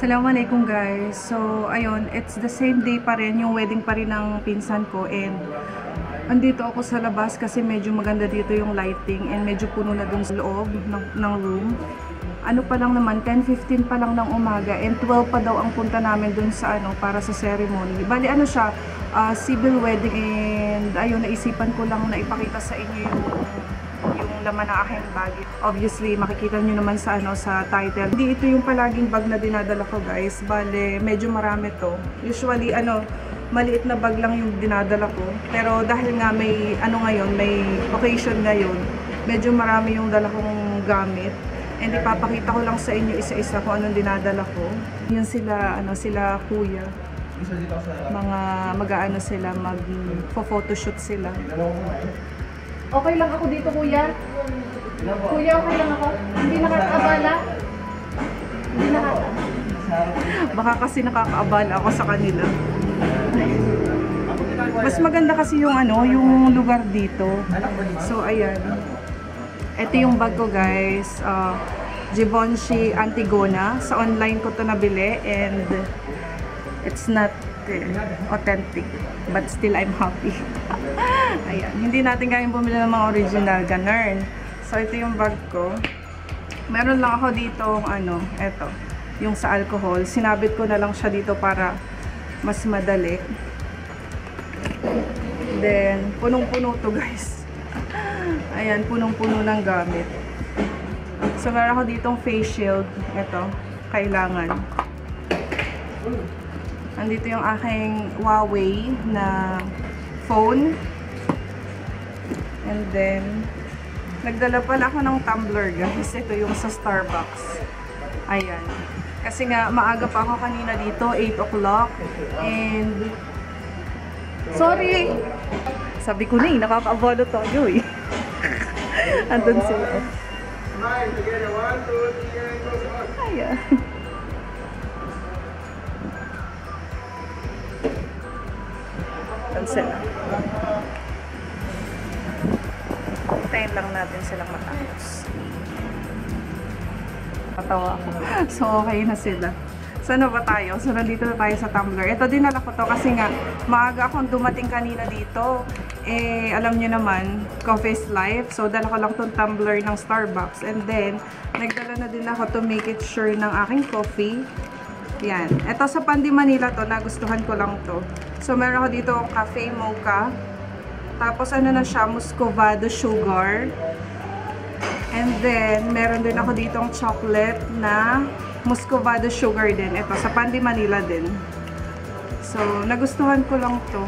Assalamualaikum guys. So, ayun, it's the same day pa rin, yung wedding pa rin ng pinsan ko and andito ako sa labas kasi medyo maganda dito yung lighting and medyo puno na dun sa loob ng, ng room. Ano pa lang naman, 10.15 pa lang ng umaga and 12 pa daw ang punta namin dun sa ano, para sa ceremony. Bali ano siya, ah, civil wedding and ayun, naisipan ko lang na ipakita sa inyo yung yung laman ng aking bag. Obviously, makikita nyo naman sa ano sa title. Hindi ito yung palaging bag na dinadala ko, guys. Bale, medyo marami to. Usually, ano, maliit na bag lang yung dinadala ko. Pero dahil nga may, ano ngayon, may occasion ngayon, medyo marami yung dala kong gamit. And ipapakita ko lang sa inyo isa-isa kung anong dinadala ko. Yun sila, ano, sila kuya. Mga mag-aano sila, mag-photoshoot sila. Okay lang ako dito, kuya. Kuya, okay lang ako. Hindi nakakabala. Hindi nakakabala. Baka kasi nakakaabala ako sa kanila. Mas maganda kasi yung ano, yung lugar dito. So ayan. Ito yung bag ko guys. Uh, Givenchy Antigona. Sa online ko to nabili and it's not eh, authentic. But still I'm happy. ayan. Hindi natin kayang bumili ng mga original ganern. So ito yung bag ko. Meron lang ako dito ano, eto yung sa alcohol. Sinabit ko na lang siya dito para mas madali. Then, punong-puno to guys. Ayan, punong-puno ng gamit. So, meron ako ditong face shield. Ito, kailangan. Andito yung aking Huawei na phone. And then, nagdala pala ako ng tumbler guys. Ito yung sa Starbucks. Ayan. Kasi nga, maaga pa ako kanina dito, 8 o'clock. And, sorry! Sabi ko na eh, nakaka-abalo tayo eh. Andun sila. Ayan. Andun sila. Hintayin lang natin silang matapos. Patawa ako. So, okay na sila. So, ano ba tayo? So, nandito na tayo sa Tumblr. Ito, dinala ko to kasi nga, maaga akong dumating kanina dito. Eh, alam nyo naman, Coffee's Life. So, dala ko lang tong tumbler ng Starbucks. And then, nagdala na din ako to make it sure ng aking coffee. Yan. Ito sa Pandi Manila to, nagustuhan ko lang to. So, meron ako dito cafe mocha. Tapos, ano na siya, muscovado sugar. And then, meron din ako ditong chocolate na muscovado sugar din. Ito, sa Pandi Manila din. So, nagustuhan ko lang to.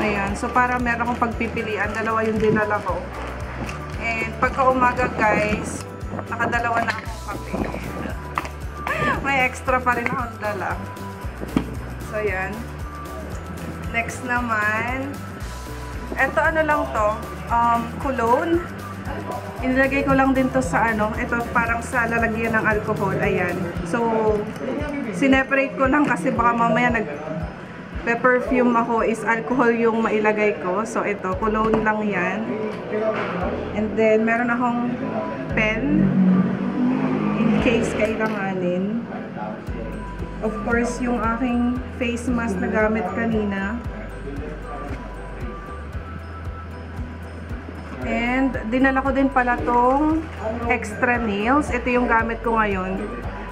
Ayan. So, para meron akong pagpipilian. Dalawa yung dinala ko. And, pagka umaga, guys, nakadalawa na akong kape. May extra pa rin akong dala. So, yan. Next naman, eto ano lang to, um, cologne. Inilagay ko lang din to sa ano, ito parang sa lalagyan ng alcohol, ayan. So, sineparate ko lang kasi baka mamaya nag pe-perfume ako is alcohol yung mailagay ko. So, ito, cologne lang yan. And then, meron akong pen in case kailanganin. Of course, yung aking face mask na gamit kanina. And dinala ko din pala tong extra nails. Ito yung gamit ko ngayon.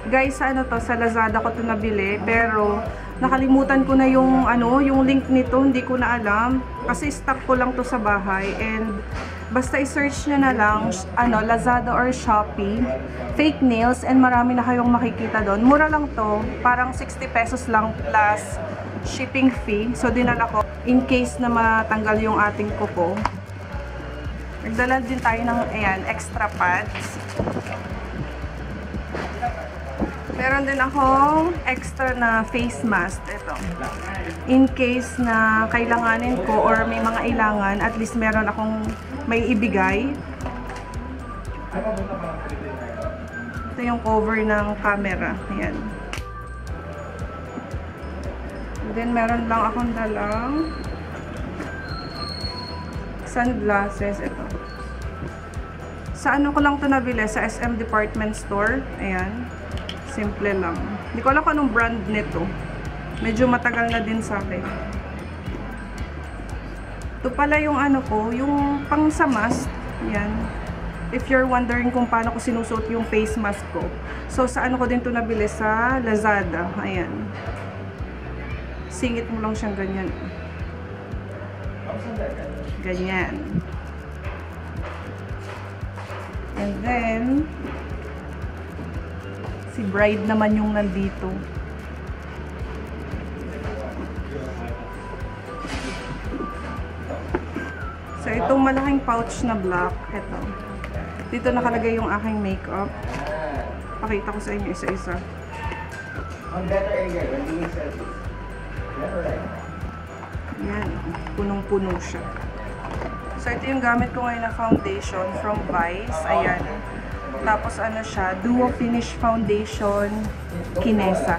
Guys, ano to, sa Lazada ko to nabili, pero nakalimutan ko na yung ano, yung link nito, hindi ko na alam kasi stock ko lang to sa bahay and basta i-search nyo na lang ano, Lazada or Shopee fake nails and marami na kayong makikita doon. Mura lang to, parang 60 pesos lang plus shipping fee. So dinala ko in case na matanggal yung ating kuko. Nagdala din tayo ng ayan, extra pads. Meron din akong extra na face mask. Ito. In case na kailanganin ko or may mga ilangan, at least meron akong may ibigay. Ito yung cover ng camera. Ayan. Then, meron lang akong dalang sunglasses. Ito. Sa ano ko lang to nabili? Sa SM Department Store. Ayan. Simple lang. Hindi ko alam kung anong brand nito. Medyo matagal na din sa akin. Ito pala yung ano ko, yung pang sa mask. Yan. If you're wondering kung paano ko sinusuot yung face mask ko. So, sa ano ko din ito nabili? Sa Lazada. Ayan. Singit mo lang siyang ganyan. Ganyan. And then, si bride naman yung nandito. So, itong malaking pouch na black, ito. Dito nakalagay yung aking makeup. Pakita ko sa inyo isa-isa. On better angle, when doing selfies. Never right. Punong-puno siya. So, ito yung gamit ko ngayon na foundation from Vice. Ayan. Tapos, ano siya, Duo Finish Foundation Kinesa.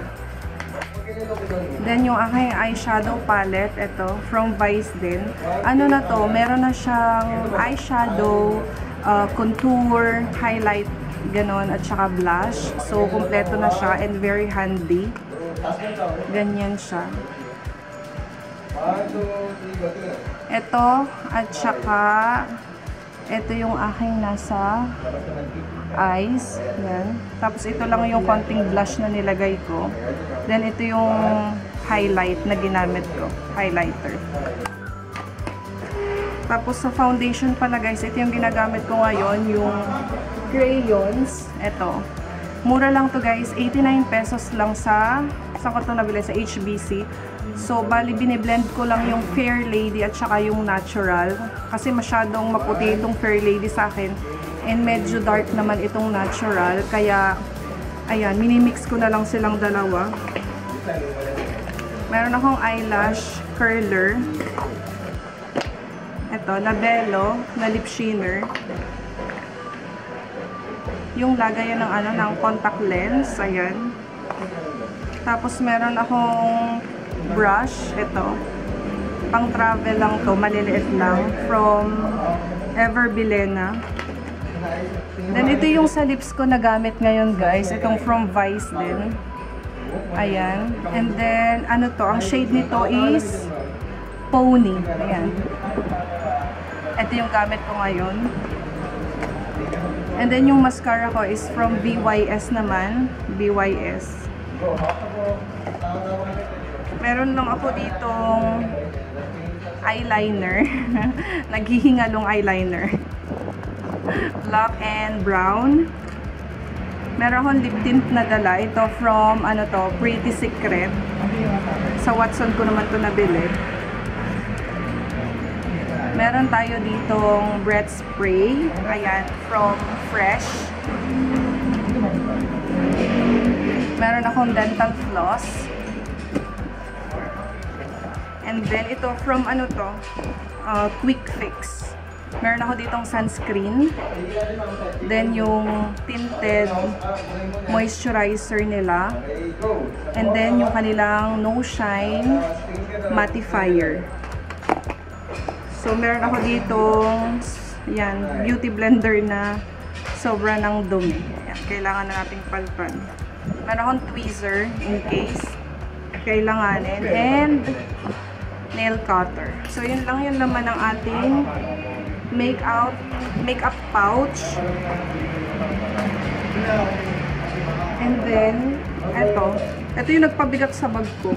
Then, yung aking eyeshadow palette, ito, from Vice din. Ano na to, meron na siyang eyeshadow, uh, contour, highlight, ganon, at saka blush. So, kumpleto na siya and very handy. Ganyan siya. Ito, at saka, ito yung aking nasa eyes. Yan. Tapos ito lang yung konting blush na nilagay ko. Then ito yung highlight na ginamit ko. Highlighter. Tapos sa foundation pala guys, ito yung ginagamit ko ngayon, yung crayons. Ito. Mura lang to guys, 89 pesos lang sa, sa ko ito nabili sa HBC. So, bali biniblend ko lang yung Fair Lady at saka yung Natural. Kasi masyadong maputi itong Fair Lady sa akin. And medyo dark naman itong Natural. Kaya, ayan, minimix ko na lang silang dalawa. Meron akong eyelash curler. Ito, Labello na lip shimmer. Yung lagayan ng ano, ng contact lens. Ayan. Tapos meron akong brush. Ito. Pang travel lang to. Maliliit lang. From Ever Bilena. Then ito yung sa lips ko na gamit ngayon guys. Itong from Vice din. Ayan. And then, ano to? Ang shade nito is Pony. Ayan. Ito yung gamit ko ngayon. And then yung mascara ko is from BYS naman. BYS. Meron lang ako ditong eyeliner. Naghihingalong eyeliner. Black and brown. Meron akong lip tint na dala. Ito from, ano to, Pretty Secret. Sa Watson ko naman to nabili. Meron tayo ditong breath spray. Ayan, from Fresh. Meron akong dental floss. And then, ito from ano to? Uh, Quick Fix. Meron ako ditong sunscreen. Then, yung tinted moisturizer nila. And then, yung kanilang No Shine Mattifier. So, meron ako ditong yan, beauty blender na sobra ng dumi. Yan, kailangan na nating palpan. Meron akong tweezer in case kailanganin. And nail cutter. So, yun lang yung laman ng ating make-out, make-up pouch. And then, eto. Ito yung nagpabigat sa bag ko.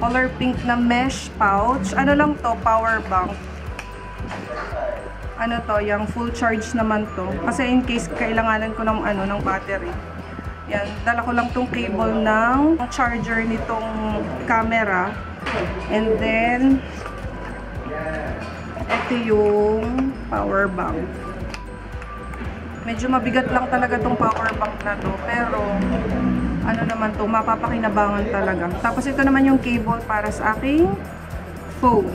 Color pink na mesh pouch. Ano lang to? Power bank. Ano to? Yung full charge naman to. Kasi in case kailanganan ko ng, ano, ng battery. Yan. Dala ko lang tong cable ng charger nitong camera. And then, ito yung power bank. Medyo mabigat lang talaga tong power bank na to. Pero, ano naman to, mapapakinabangan talaga. Tapos ito naman yung cable para sa aking phone.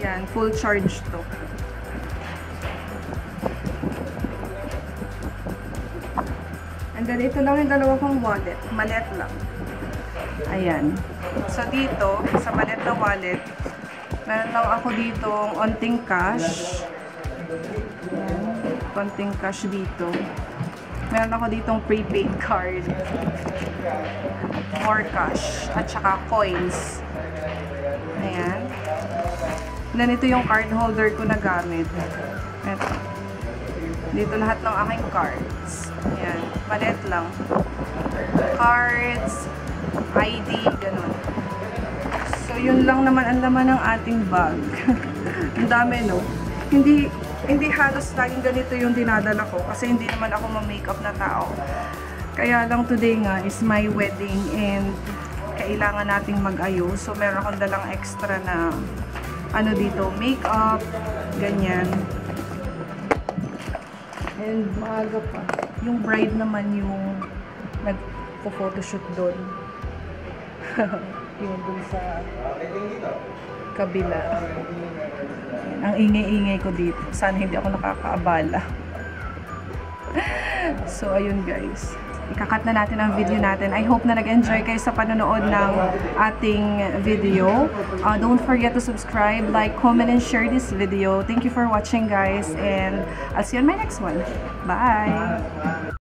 Yan, full charge to. And then, ito lang yung dalawa kong wallet. Malet lang. Ayan. So, dito, sa malet na wallet, meron lang ako dito onting cash. Ayan. Konting cash dito. Meron ako ditong prepaid card. More cash. At saka coins. Ayan. Then ito yung card holder ko na gamit. Ito. Dito lahat ng aking cards. Ayan. Maliit lang. Cards, ID, ganun. So, yun lang naman ang laman ng ating bag. ang dami, no? Hindi, hindi halos laging ganito yung dinadala ko kasi hindi naman ako ma-makeup na tao. Kaya lang today nga is my wedding and kailangan nating mag-ayos. So, meron akong dalang extra na ano dito, makeup, ganyan. And maaga pa. Yung bride naman yung nagpo-photoshoot doon. yung doon sa kabila. Ang ingay-ingay ko dito. Sana hindi ako nakakaabala. so, ayun guys. Ikakat na natin ang video natin. I hope na nag-enjoy kayo sa panonood ng ating video. Uh, don't forget to subscribe, like, comment, and share this video. Thank you for watching guys. And I'll see you on my next one. Bye!